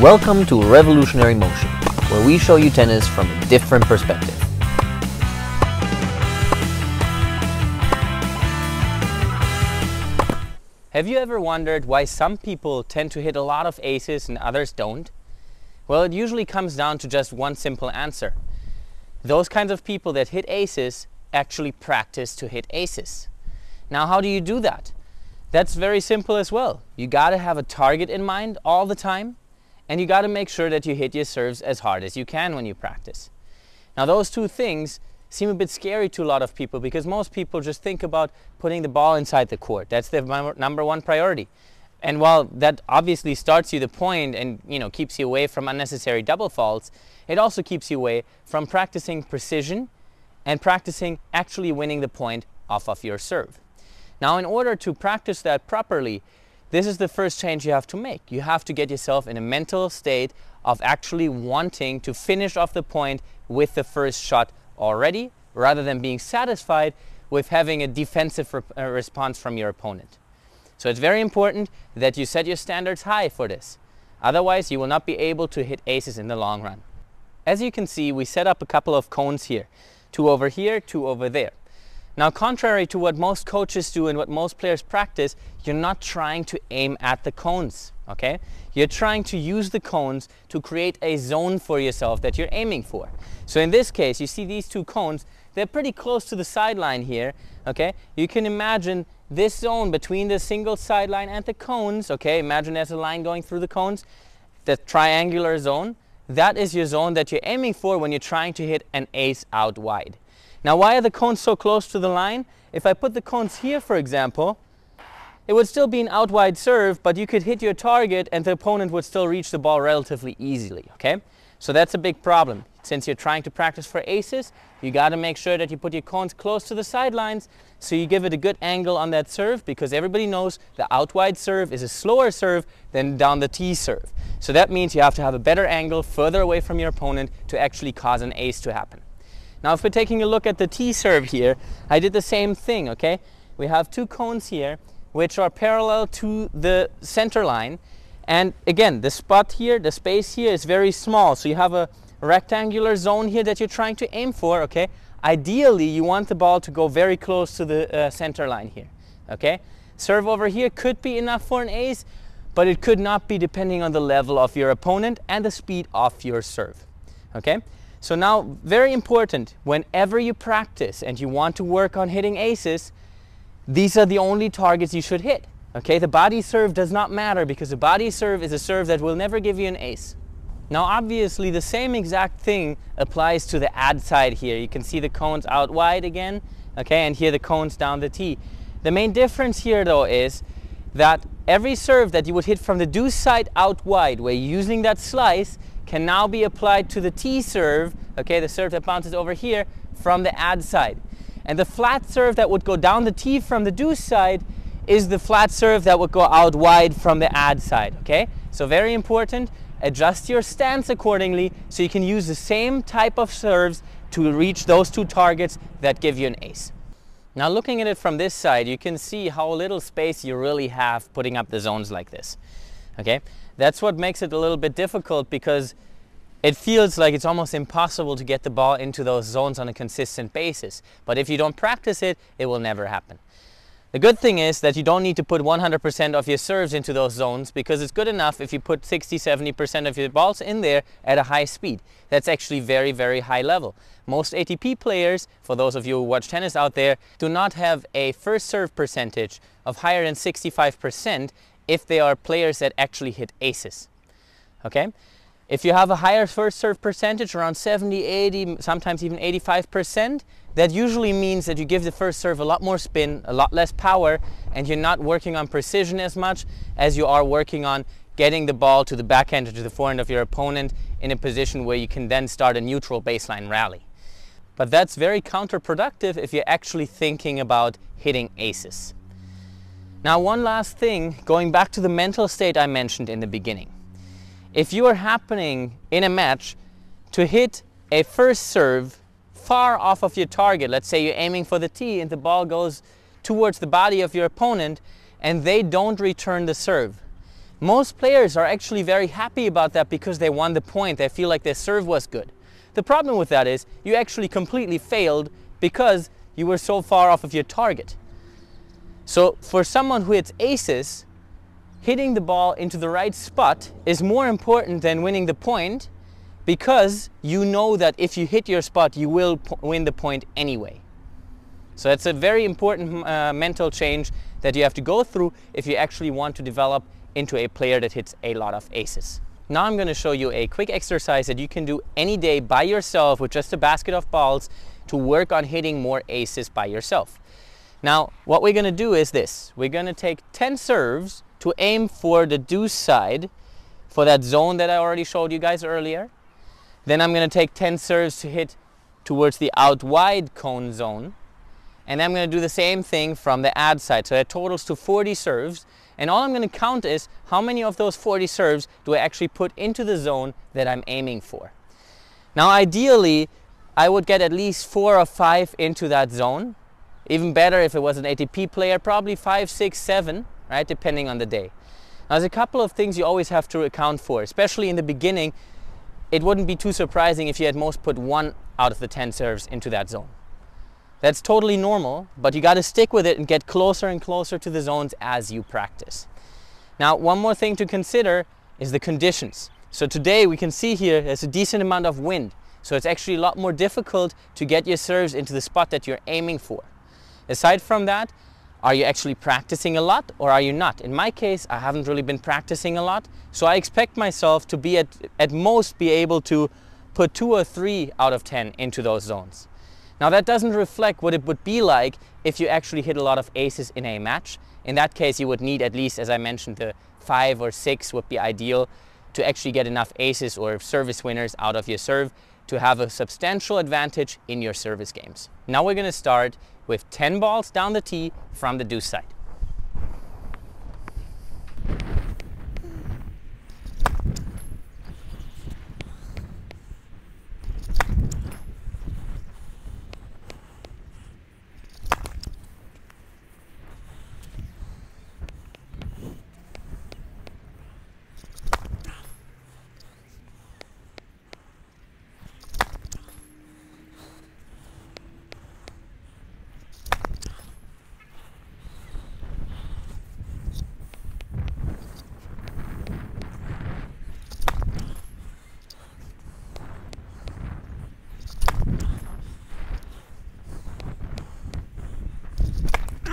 Welcome to Revolutionary Motion, where we show you tennis from a different perspective. Have you ever wondered why some people tend to hit a lot of aces and others don't? Well, it usually comes down to just one simple answer. Those kinds of people that hit aces actually practice to hit aces. Now, how do you do that? That's very simple as well. You got to have a target in mind all the time, and you got to make sure that you hit your serves as hard as you can when you practice. Now, those two things seem a bit scary to a lot of people because most people just think about putting the ball inside the court. That's their number one priority. And while that obviously starts you the point and you know keeps you away from unnecessary double faults, it also keeps you away from practicing precision and practicing actually winning the point off of your serve. Now in order to practice that properly, this is the first change you have to make. You have to get yourself in a mental state of actually wanting to finish off the point with the first shot already rather than being satisfied with having a defensive re uh, response from your opponent. So it's very important that you set your standards high for this. Otherwise, you will not be able to hit aces in the long run. As you can see, we set up a couple of cones here. Two over here, two over there. Now, contrary to what most coaches do and what most players practice, you're not trying to aim at the cones, okay? You're trying to use the cones to create a zone for yourself that you're aiming for. So in this case, you see these two cones, they're pretty close to the sideline here, okay? You can imagine this zone between the single sideline and the cones, okay? Imagine there's a line going through the cones, the triangular zone. That is your zone that you're aiming for when you're trying to hit an ace out wide. Now why are the cones so close to the line? If I put the cones here, for example, it would still be an out wide serve, but you could hit your target and the opponent would still reach the ball relatively easily, okay? So that's a big problem. Since you're trying to practice for aces, you got to make sure that you put your cones close to the sidelines so you give it a good angle on that serve because everybody knows the out wide serve is a slower serve than down the T serve. So that means you have to have a better angle further away from your opponent to actually cause an ace to happen. Now if we're taking a look at the T-serve here, I did the same thing, okay? We have two cones here which are parallel to the center line. And again, the spot here, the space here is very small. So you have a rectangular zone here that you're trying to aim for, okay? Ideally, you want the ball to go very close to the uh, center line here, okay? Serve over here could be enough for an ace, but it could not be depending on the level of your opponent and the speed of your serve, okay? So now, very important, whenever you practice and you want to work on hitting aces, these are the only targets you should hit. Okay, the body serve does not matter because the body serve is a serve that will never give you an ace. Now obviously the same exact thing applies to the ad side here. You can see the cones out wide again, okay, and here the cones down the T. The main difference here though is that every serve that you would hit from the deuce side out wide, where you're using that slice, can now be applied to the T serve, okay, the serve that bounces over here from the ad side. And the flat serve that would go down the T from the deuce side is the flat serve that would go out wide from the ad side, okay? So very important, adjust your stance accordingly so you can use the same type of serves to reach those two targets that give you an ace. Now looking at it from this side, you can see how little space you really have putting up the zones like this, okay? That's what makes it a little bit difficult because it feels like it's almost impossible to get the ball into those zones on a consistent basis. But if you don't practice it, it will never happen. The good thing is that you don't need to put 100% of your serves into those zones because it's good enough if you put 60-70% of your balls in there at a high speed. That's actually very, very high level. Most ATP players, for those of you who watch tennis out there, do not have a first serve percentage of higher than 65% if they are players that actually hit aces. Okay? If you have a higher first serve percentage, around 70, 80, sometimes even 85%, that usually means that you give the first serve a lot more spin, a lot less power, and you're not working on precision as much as you are working on getting the ball to the backhand or to the forehand of your opponent in a position where you can then start a neutral baseline rally. But that's very counterproductive if you're actually thinking about hitting aces. Now one last thing, going back to the mental state I mentioned in the beginning. If you are happening in a match to hit a first serve far off of your target, let's say you're aiming for the T and the ball goes towards the body of your opponent and they don't return the serve, Most players are actually very happy about that because they won the point. They feel like their serve was good. The problem with that is you actually completely failed because you were so far off of your target. So for someone who hits aces, hitting the ball into the right spot is more important than winning the point because you know that if you hit your spot, you will win the point anyway. So it's a very important uh, mental change that you have to go through if you actually want to develop into a player that hits a lot of aces. Now I'm going to show you a quick exercise that you can do any day by yourself with just a basket of balls to work on hitting more aces by yourself. Now what we're going to do is this. We're going to take 10 serves to aim for the deuce side for that zone that I already showed you guys earlier. Then I'm going to take 10 serves to hit towards the out wide cone zone. And I'm going to do the same thing from the ad side. So that totals to 40 serves. And all I'm going to count is how many of those 40 serves do I actually put into the zone that I'm aiming for. Now ideally, I would get at least four or five into that zone. Even better if it was an ATP player, probably five, six, seven, right, depending on the day. Now, there's a couple of things you always have to account for, especially in the beginning. It wouldn't be too surprising if you had most put one out of the 10 serves into that zone. That's totally normal, but you got to stick with it and get closer and closer to the zones as you practice. Now, one more thing to consider is the conditions. So today we can see here there's a decent amount of wind. So it's actually a lot more difficult to get your serves into the spot that you're aiming for. Aside from that, are you actually practicing a lot or are you not? In my case, I haven't really been practicing a lot. So I expect myself to be at, at most be able to put two or three out of 10 into those zones. Now that doesn't reflect what it would be like if you actually hit a lot of aces in a match. In that case, you would need at least, as I mentioned, the five or six would be ideal to actually get enough aces or service winners out of your serve to have a substantial advantage in your service games. Now we're gonna start with 10 balls down the T from the deuce side.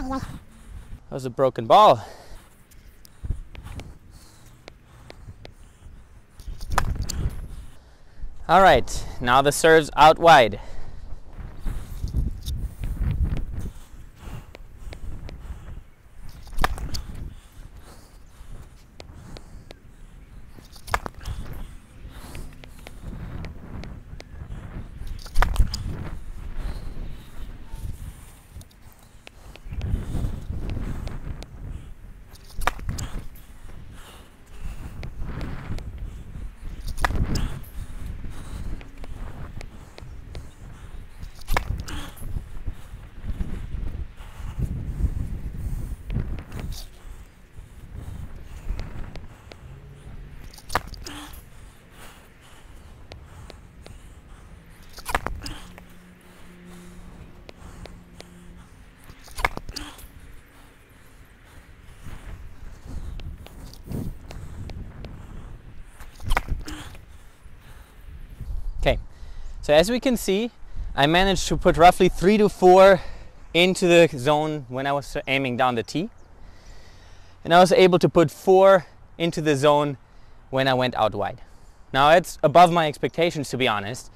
That was a broken ball. All right, now the serve's out wide. So as we can see, I managed to put roughly three to four into the zone when I was aiming down the T. And I was able to put four into the zone when I went out wide. Now it's above my expectations to be honest,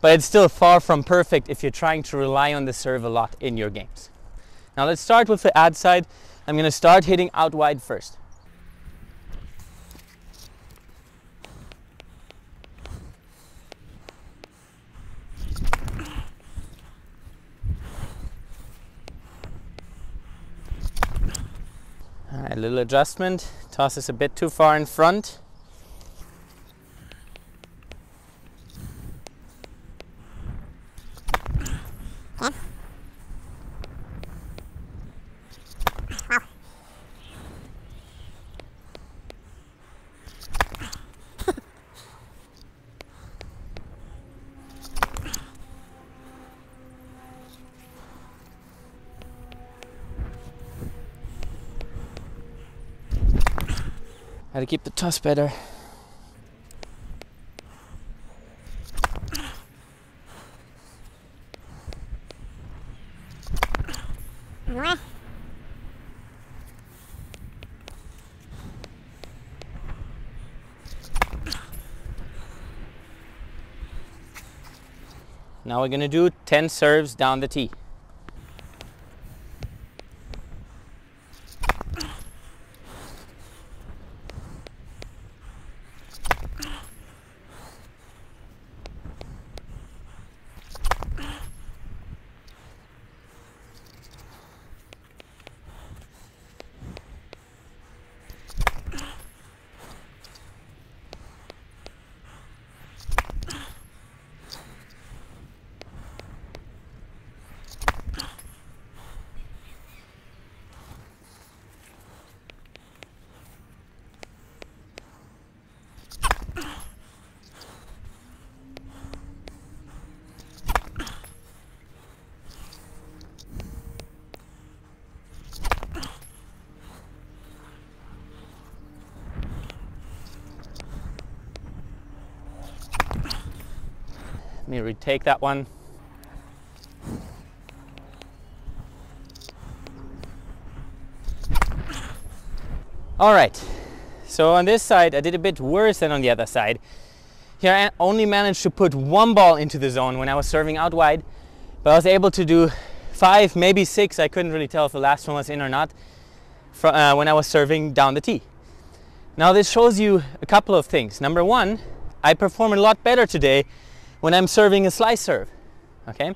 but it's still far from perfect if you're trying to rely on the serve a lot in your games. Now let's start with the ad side. I'm gonna start hitting out wide first. A little adjustment, tosses a bit too far in front. How to keep the toss better. Now we're gonna do 10 serves down the T. Let me retake that one. All right, so on this side, I did a bit worse than on the other side. Here I only managed to put one ball into the zone when I was serving out wide, but I was able to do five, maybe six, I couldn't really tell if the last one was in or not, uh, when I was serving down the T. Now this shows you a couple of things. Number one, I perform a lot better today when I'm serving a slice serve. Okay.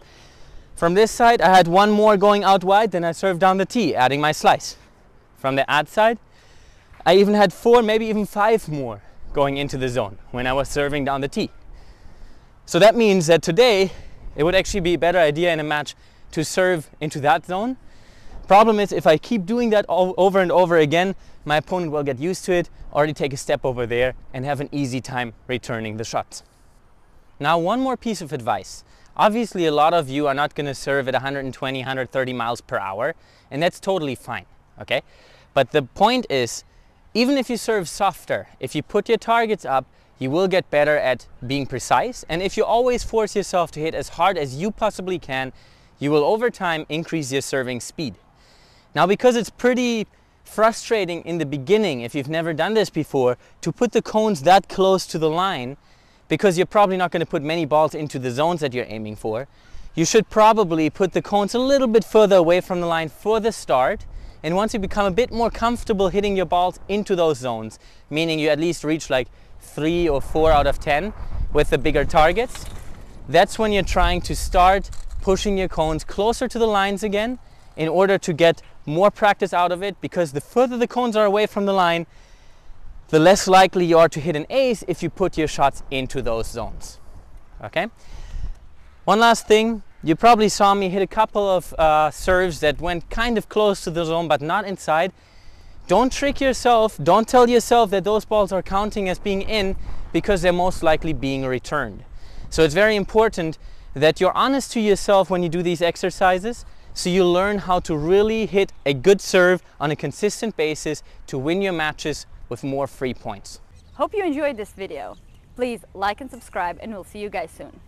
From this side, I had one more going out wide, then I served down the T, adding my slice. From the ad side, I even had four, maybe even five more going into the zone when I was serving down the T. So that means that today, it would actually be a better idea in a match to serve into that zone. Problem is, if I keep doing that over and over again, my opponent will get used to it, already take a step over there, and have an easy time returning the shots. Now one more piece of advice. Obviously a lot of you are not going to serve at 120, 130 miles per hour and that's totally fine, okay? But the point is, even if you serve softer, if you put your targets up, you will get better at being precise and if you always force yourself to hit as hard as you possibly can, you will over time increase your serving speed. Now because it's pretty frustrating in the beginning if you've never done this before to put the cones that close to the line because you're probably not going to put many balls into the zones that you're aiming for. You should probably put the cones a little bit further away from the line for the start. And once you become a bit more comfortable hitting your balls into those zones, meaning you at least reach like three or four out of 10 with the bigger targets, that's when you're trying to start pushing your cones closer to the lines again in order to get more practice out of it because the further the cones are away from the line, the less likely you are to hit an ace if you put your shots into those zones. Okay? One last thing, you probably saw me hit a couple of uh, serves that went kind of close to the zone but not inside. Don't trick yourself, don't tell yourself that those balls are counting as being in because they're most likely being returned. So it's very important that you're honest to yourself when you do these exercises so you learn how to really hit a good serve on a consistent basis to win your matches with more free points. Hope you enjoyed this video. Please like and subscribe and we'll see you guys soon.